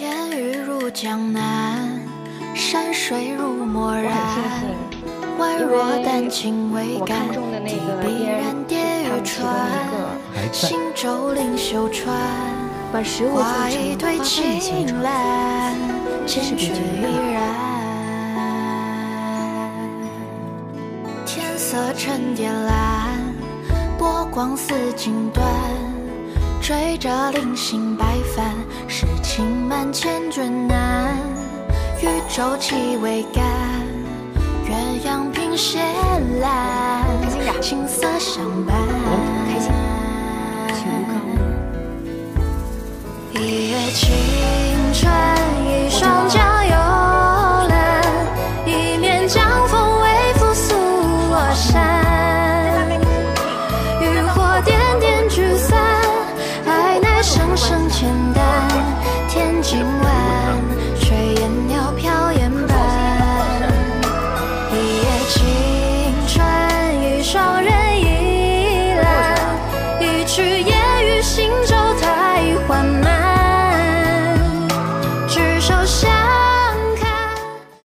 烟雨如江南，山水如墨染。宛若丹青未干，提笔然叠玉川。行舟临秀川，画一对青蓝，千纸依然。天色沉靛蓝，波光似锦缎。追着零星白帆，千卷难，宇宙岂为干，鸳鸯凭斜栏，青色相伴，一叶轻船，一双桨悠懒，一绵江风微拂素罗衫。